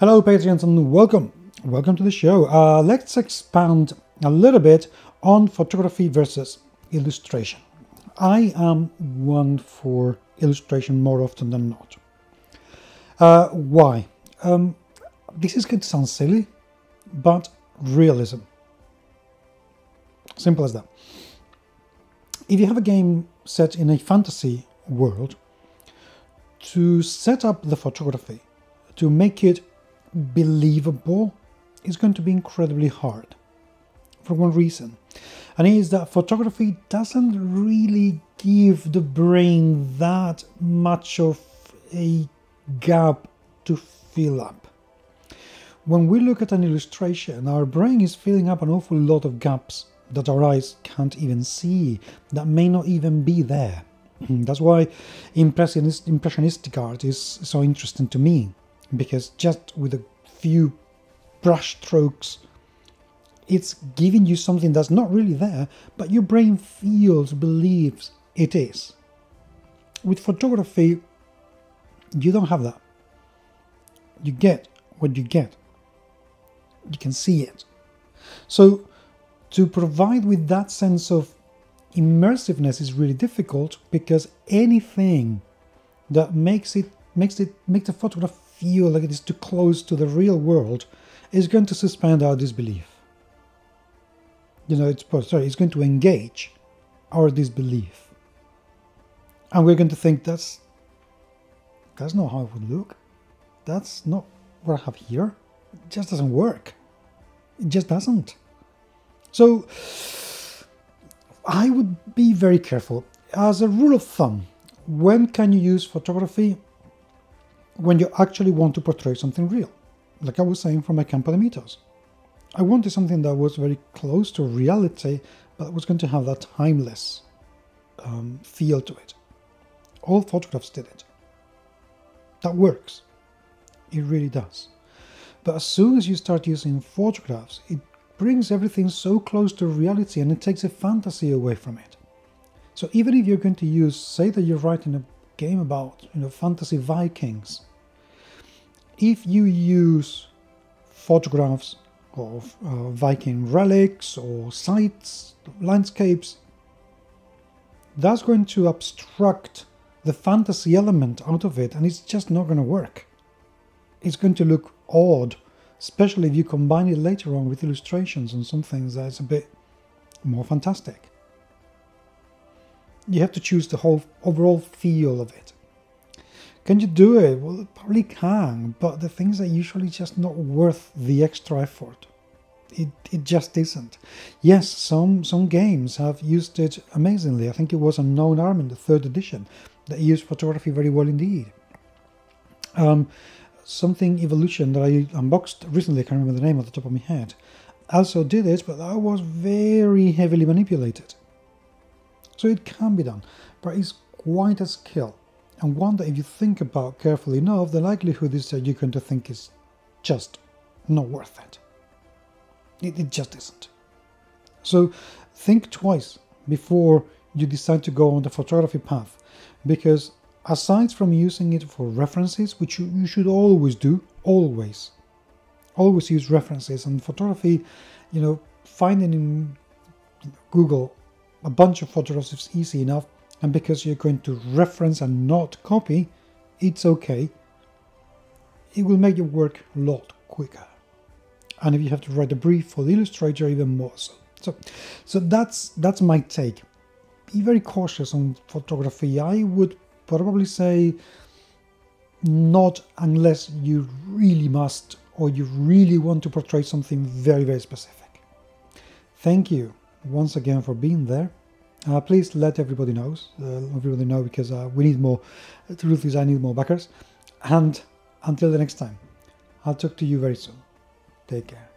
Hello, Patreons, and welcome. Welcome to the show. Uh, let's expand a little bit on photography versus illustration. I am one for illustration more often than not. Uh, why? Um, this is going to sound silly, but realism. Simple as that. If you have a game set in a fantasy world, to set up the photography, to make it believable is going to be incredibly hard for one reason and is that photography doesn't really give the brain that much of a gap to fill up. When we look at an illustration our brain is filling up an awful lot of gaps that our eyes can't even see that may not even be there. That's why impressionist, impressionistic art is so interesting to me because just with a few brush strokes it's giving you something that's not really there but your brain feels believes it is. With photography you don't have that. You get what you get. You can see it. So to provide with that sense of immersiveness is really difficult because anything that makes it makes it makes the photograph feel like it is too close to the real world is going to suspend our disbelief. You know, it's sorry, it's going to engage our disbelief. And we're going to think that's that's not how it would look. That's not what I have here. It just doesn't work. It just doesn't. So I would be very careful. As a rule of thumb, when can you use photography when you actually want to portray something real. Like I was saying for my company mythos. I wanted something that was very close to reality, but was going to have that timeless um, feel to it. All photographs did it. That works. It really does. But as soon as you start using photographs, it brings everything so close to reality and it takes a fantasy away from it. So even if you're going to use, say that you're writing a game about, you know, fantasy Vikings, if you use photographs of uh, Viking relics or sites, landscapes, that's going to obstruct the fantasy element out of it and it's just not going to work. It's going to look odd, especially if you combine it later on with illustrations and some things that's a bit more fantastic. You have to choose the whole overall feel of it. Can you do it? Well, it probably can, but the things are usually just not worth the extra effort. It, it just isn't. Yes, some some games have used it amazingly. I think it was Unknown Armies the third edition that used photography very well indeed. Um, something Evolution that I unboxed recently, I can't remember the name off the top of my head, also did it, but that was very heavily manipulated. So it can be done, but it's quite a skill and one that if you think about carefully enough, the likelihood is that you're going to think is just not worth it. It, it just isn't. So think twice before you decide to go on the photography path, because aside from using it for references, which you, you should always do, always, always use references, and photography, you know, finding in Google a bunch of photographs is easy enough and because you're going to reference and not copy, it's okay. It will make your work a lot quicker. And if you have to write a brief for the illustrator, even more so. So, so that's that's my take. Be very cautious on photography. I would probably say not unless you really must or you really want to portray something very, very specific. Thank you once again for being there. Uh, please let everybody know, uh, everybody know because uh, we need more. The truth is, I need more backers. And until the next time, I'll talk to you very soon. Take care.